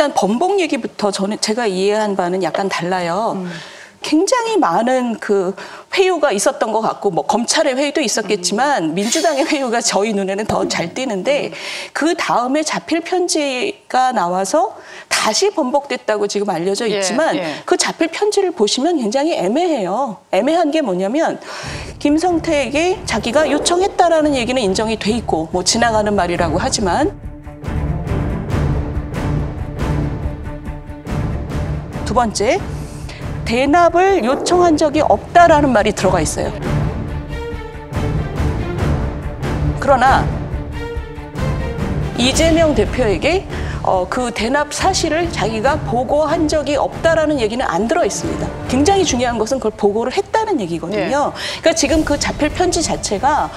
일단 번복 얘기부터 저는 제가 이해한 바는 약간 달라요. 굉장히 많은 그 회유가 있었던 것 같고 뭐 검찰의 회유도 있었겠지만 민주당의 회유가 저희 눈에는 더 잘 띄는데 그 다음에 자필 편지가 나와서 다시 번복됐다고 지금 알려져 예, 있지만 예. 그 자필 편지를 보시면 굉장히 애매해요. 애매한 게 뭐냐면 김성태에게 자기가 요청했다라는 얘기는 인정이 돼 있고 뭐 지나가는 말이라고 하지만 두 번째 대납을 요청한 적이 없다라는 말이 들어가 있어요. 그러나 이재명 대표에게 어, 그 대납 사실을 자기가 보고한 적이 없다라는 얘기는 안 들어 있습니다. 굉장히 중요한 것은 그걸 보고를 했다는 얘기거든요. 예. 그러니까 지금 그 자필 편지 자체가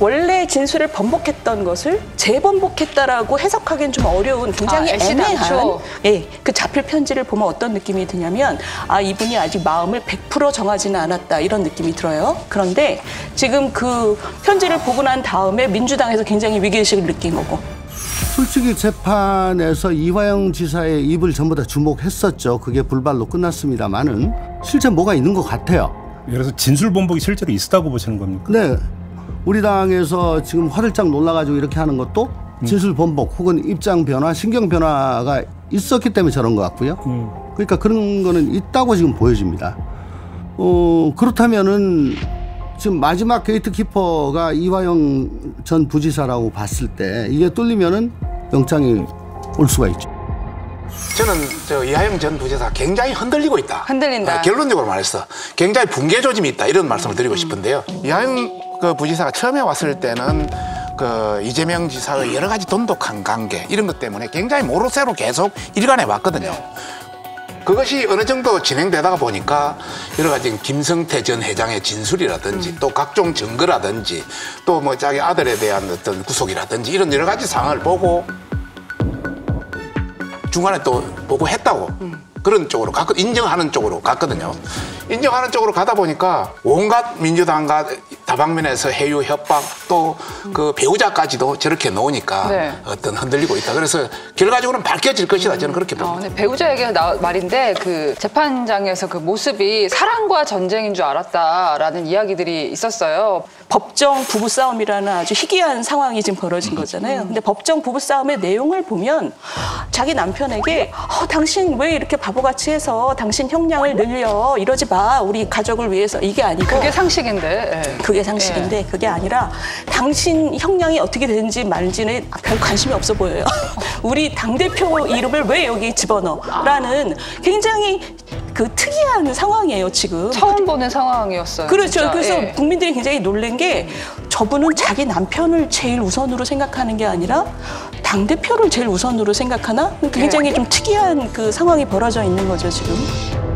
원래 진술을 번복했던 것을 재번복했다라고 해석하기는 좀 어려운 굉장히 아, 애매한. 예, 그 자필 편지를 보면 어떤 느낌이 드냐면 아 이분이 아직 마음을 100% 정하지는 않았다 이런 느낌이 들어요. 그런데 지금 그 편지를 보고 난 다음에 민주당에서 굉장히 위기의식을 느낀 거고 솔직히 재판에서 이화영 지사의 입을 전부 다 주목했었죠. 그게 불발로 끝났습니다만은 실제 뭐가 있는 것 같아요. 들어서 진술 번복이 실제로 있었다고 보시는 겁니까? 근데 우리 당에서 지금 화들짝 놀라가지고 이렇게 하는 것도 진술 번복 혹은 입장 변화, 심경 변화가 있었기 때문에 저런 것 같고요. 음. 그러니까 그런 거는 있다고 지금 보여집니다. 어, 그렇다면은 지금 마지막 gatekeeper가 이화영 전 부지사라고 봤을 때 이게 뚫리면은 영장이 올 수가 있죠. 저는 저 이화영 전 부지사 굉장히 흔들리고 있다. 흔들린다. 어, 결론적으로 말해서 굉장히 붕괴 조짐이 있다 이런 말씀을 드리고 싶은데요. 이화영 그 부지사가 처음에 왔을 때는 그 이재명 지사의 여러 가지 돈독한 관계 이런 것 때문에 굉장히 모로세로 계속 일관해 왔거든요. 그것이 어느 정도 진행되다가 보니까 여러 가지 김성태 전 회장의 진술이라든지 또 각종 증거라든지 또 뭐 자기 아들에 대한 어떤 구속이라든지 이런 여러 가지 상황을 보고 중간에 또 보고 했다고 그런 쪽으로 갔 인정하는 쪽으로 갔거든요. 인정하는 쪽으로 가다 보니까 온갖 민주당과 다방면에서 해유 협박 또 그 배우자까지도 저렇게 놓으니까 네. 어떤 흔들리고 있다. 그래서 결과적으로는 밝혀질 것이다. 저는 그렇게 어, 봅니다. 근데 배우자 얘기가 나, 말인데 그 재판장에서 그 모습이 사랑과 전쟁인 줄 알았다라는 이야기들이 있었어요. 법정 부부 싸움이라는 아주 희귀한 상황이 지금 벌어진 거잖아요. 근데 법정 부부 싸움의 내용을 보면 자기 남편에게 어, 당신 왜 이렇게 바보같이 해서 당신 형량을 늘려 이러지 마 우리 가족을 위해서 이게 아니고 그게 상식인데. 예. 그게 상식인데 그게 아니라 당신 형량이 어떻게 되는지 말지는 별 관심이 없어 보여요. 우리 당대표 이름을 왜 여기 집어넣어? 라는 굉장히 그 특이한 상황이에요, 지금. 처음 보는 상황이었어요. 그렇죠. 진짜. 그래서 예. 국민들이 굉장히 놀란 게 저분은 자기 남편을 제일 우선으로 생각하는 게 아니라 당 대표를 제일 우선으로 생각하나? 굉장히 좀 특이한 그 상황이 벌어져 있는 거죠, 지금.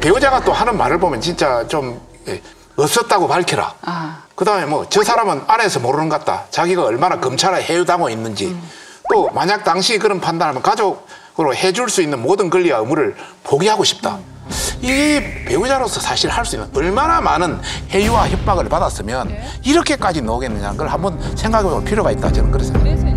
배우자가 또 하는 말을 보면 진짜 좀 예, 없었다고 밝혀라. 아. 그다음에 뭐 저 사람은 안에서 모르는 것 같다. 자기가 얼마나 검찰에 해유당하고 있는지. 또 만약 당시 그런 판단하면 가족으로 해줄 수 있는 모든 권리와 의무를 포기하고 싶다. 이 배우자로서 사실 할 수 있는 얼마나 많은 해유와 협박을 받았으면 이렇게까지 나오겠느냐는 걸 한번 생각해 볼 필요가 있다. 저는 그렇게 생각합니다.